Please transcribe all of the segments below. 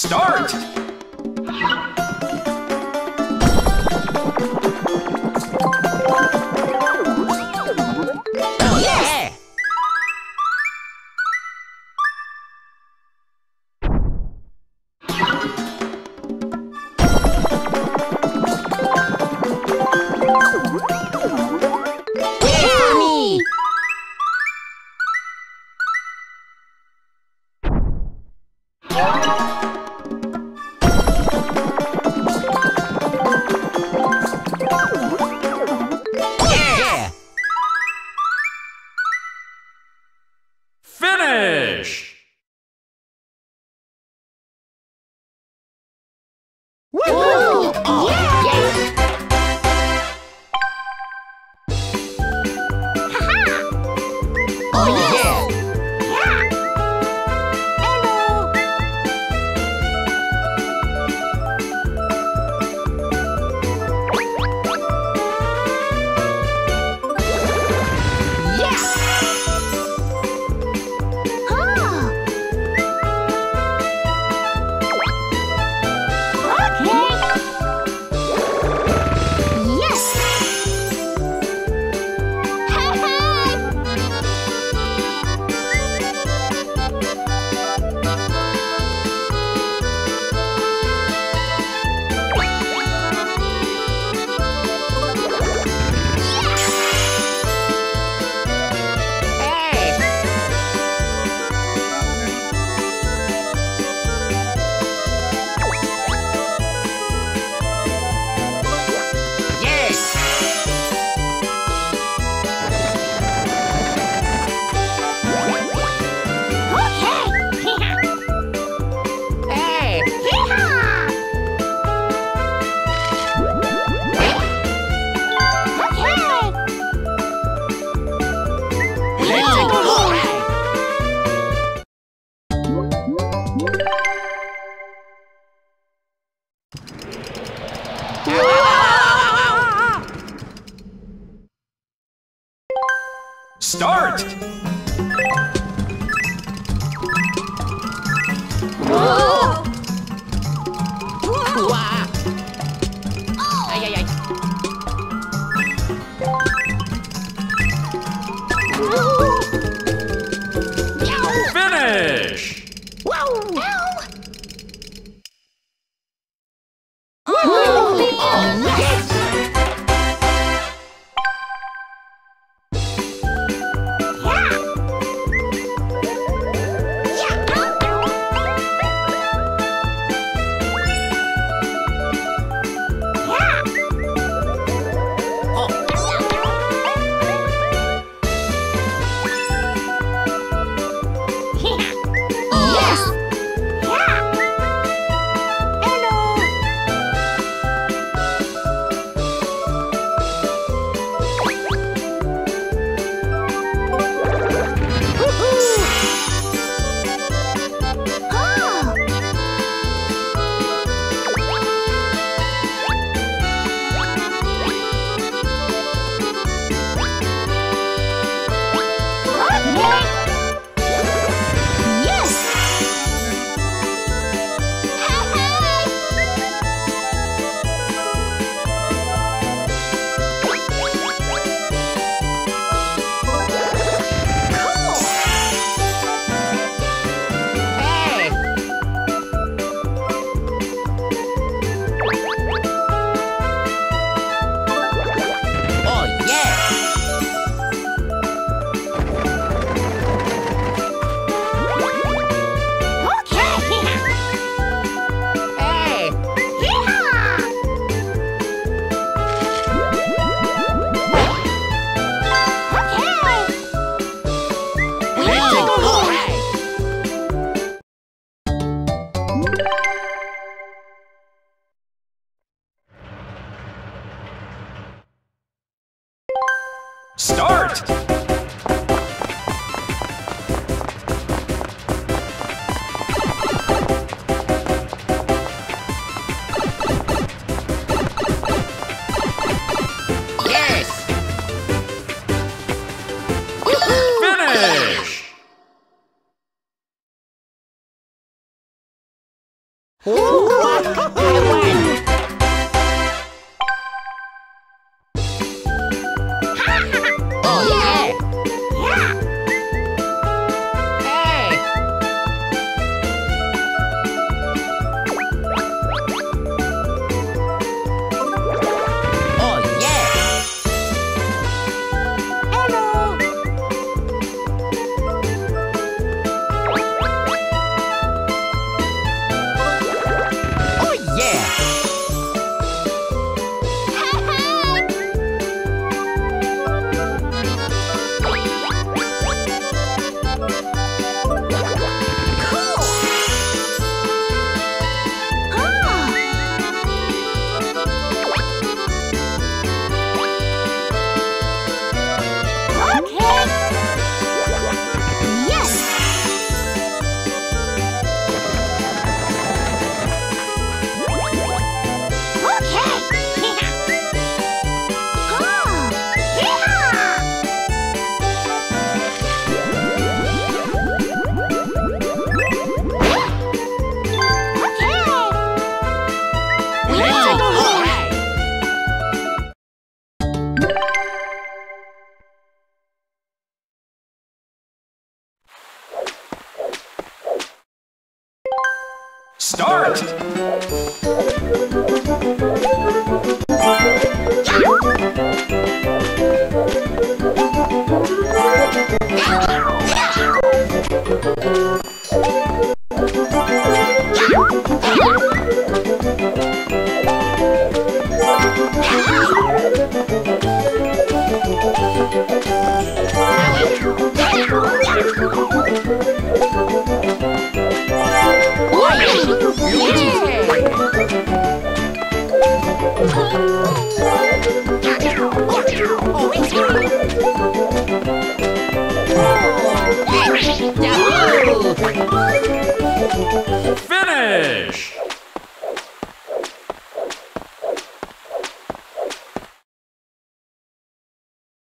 Start! Start! Yes! Finish! Ooh.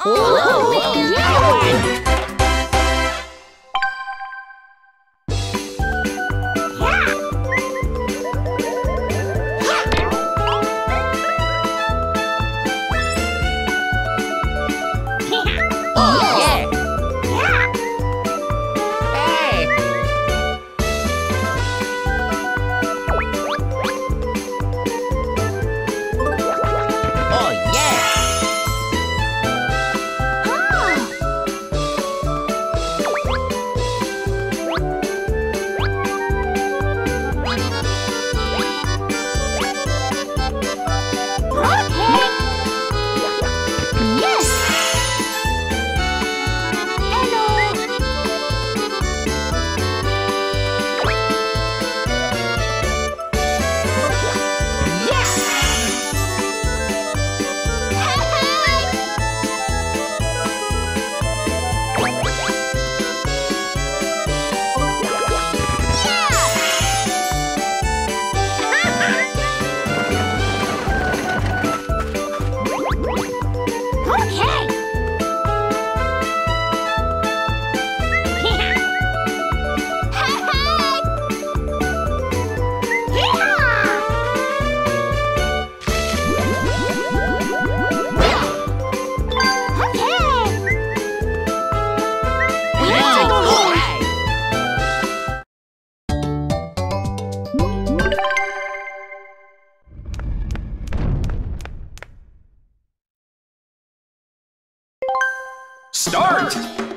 Oh, oh Start!